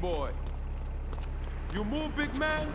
boy. You move, big man.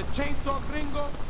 The chainsaw gringo?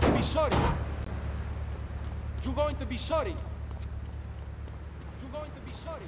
going to be sorry. You're going to be sorry. You're going to be sorry.